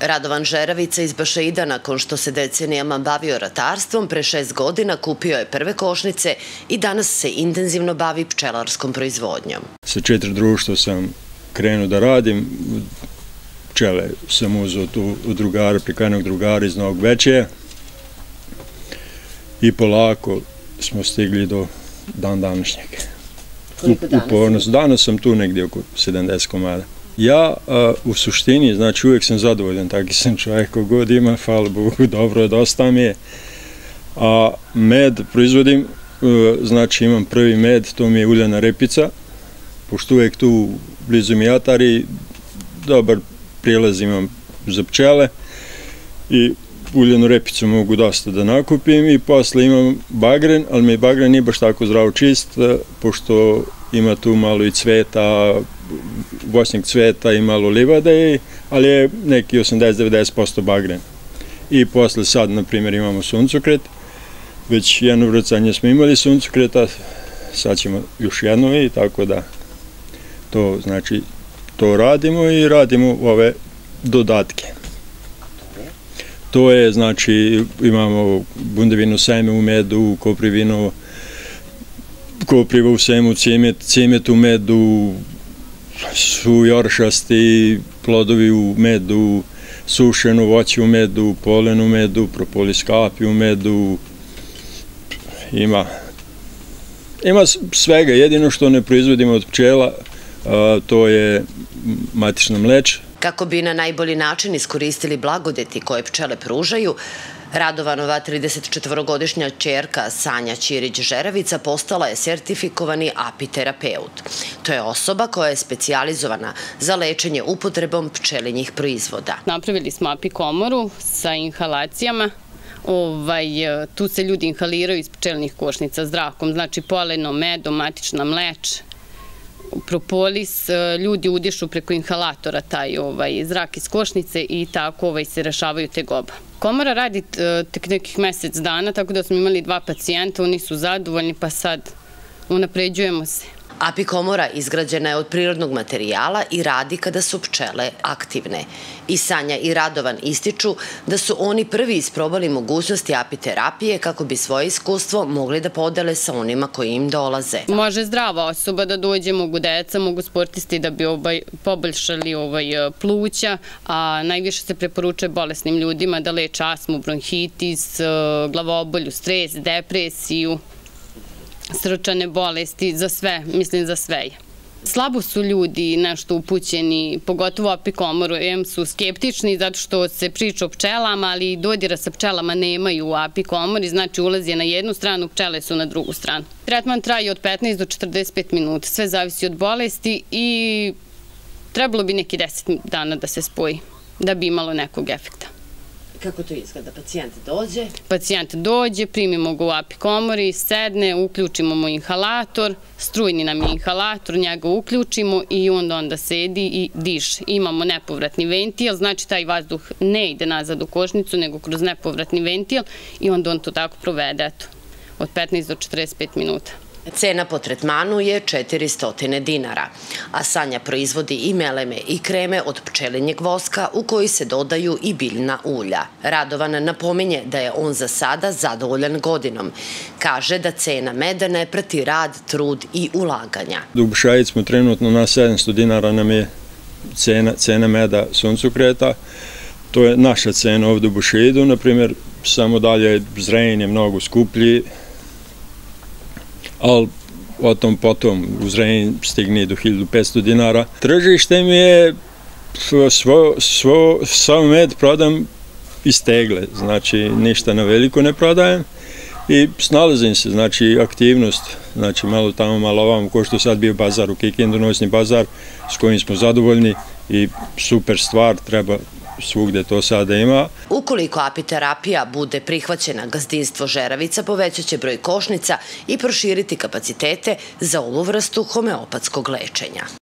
Radovan Žeravica iz Bašeida, nakon što se decenijama bavio ratarstvom, pre šest godina kupio je prve košnice i danas se intenzivno bavi pčelarskom proizvodnjom. Sa četiri društva sam krenuo da radim. Pčele sam uzao tu u drugara, prikanog drugara iz Novog Većeja. I polako smo stigli do dan današnjeg. Koliko danas? Upornost. Danas sam tu negdje oko 70 komada. Ja a, u suštini, znači uvijek sam zadovoljan, taki sam čovjek kogod ima, hvala Bogu, dobro, dosta mi je. A med proizvodim, e, znači imam prvi med, to mi je uljana repica, pošto uvijek tu blizu mi jatari, dobar prilaz imam za pčele i uljenu repicu mogu dosta da nakupim i posle imam bagren, ali mi bagren nije baš tako zdravo čist, e, pošto ima tu malo i cveta, voćnjeg cveta i malo livade, ali je neki 80-90% bagren. I posle sad, na primjer, imamo suncokret, već jedno vrcanje smo imali suncokreta, sad ćemo još jedno i tako da to znači to radimo i radimo ove dodatke. To je, znači, imamo bundevino seme u medu, koprivino, koprivo u semu, cimet, cimet u medu, su joršasti, plodovi u medu, sušeno voće u medu, polen u medu, propolis kapi u medu, ima ima svega, jedino što ne proizvodimo od pčela, to je matično mleče, Kako bi na najbolji način iskoristili blagodeti koje pčele pružaju, Radovanova 34-godišnja čerka Sanja Ćirić-Žeravica postala je sertifikovani apiterapeut. To je osoba koja je specijalizovana za lečenje upotrebom pčelinjih proizvoda. Napravili smo apikomoru sa inhalacijama. Ovaj, tu se ljudi inhaliraju iz pčelnih košnica zrakom, znači poleno, medo, matična mleč, propolis, e, ljudi udišu preko inhalatora taj ovaj, zrak iz košnice i tako ovaj, se rešavaju te goba. Komora radi e, tek nekih mesec dana, tako da smo imali dva pacijenta, oni su zadovoljni, pa sad unapređujemo se. Apikomora izgrađena je od prirodnog materijala i radi kada su pčele aktivne. I Sanja i Radovan ističu da su oni prvi isprobali mogućnosti apiterapije kako bi svoje iskustvo mogli da podele sa onima koji im dolaze. Može zdrava osoba da dođe, mogu deca, mogu sportisti da bi ovaj, poboljšali ovaj, pluća, a najviše se preporučuje bolesnim ljudima da leče asmu, bronhitis, glavobolju, stres, depresiju, srčane bolesti, za sve, mislim za sve je. Slabo su ljudi nešto upućeni, pogotovo apikomoru, em su skeptični zato što se priča o pčelama, ali dodira sa pčelama nemaju u apikomori, znači ulaz je na jednu stranu, pčele su na drugu stranu. Tretman traje od 15 do 45 minuta, sve zavisi od bolesti i trebalo bi neki 10 dana da se spoji, da bi imalo nekog efekta. Kako to izgleda? Pacijent dođe? Pacijent dođe, primimo ga u apikomori, sedne, uključimo mu inhalator, strujni nam je inhalator, njega uključimo i onda onda sedi i diše. Imamo nepovratni ventil, znači taj vazduh ne ide nazad u košnicu, nego kroz nepovratni ventil i onda on to tako provede, eto, od 15 do 45 minuta. Cena po tretmanu je 400 dinara, a Sanja proizvodi i meleme i kreme od pčelinjeg voska u koji se dodaju i biljna ulja. Radovan napominje da je on za sada zadovoljan godinom. Kaže da cena meda ne prati rad, trud i ulaganja. U Bšajic smo trenutno na 700 dinara nam je cena, cena meda suncokreta. To je naša cena ovde u Bušedu, na primjer, samo dalje Zrenj je mnogo skuplji, ali o tom potom u Zrenj stigne do 1500 dinara. Tržište mi je svo, svo, sav med prodam iz tegle, znači ništa na veliko ne prodajem. I snalazim se, znači aktivnost, znači malo tamo, malo ovam, ko što sad bio bazar u Kikindu, noćni bazar s kojim smo zadovoljni. I super stvar, treba svugde to sada ima. Ukoliko apiterapija bude prihvaćena, gazdinstvo Žeravica povećaće broj košnica i proširiti kapacitete za ovu vrstu homeopatskog lečenja.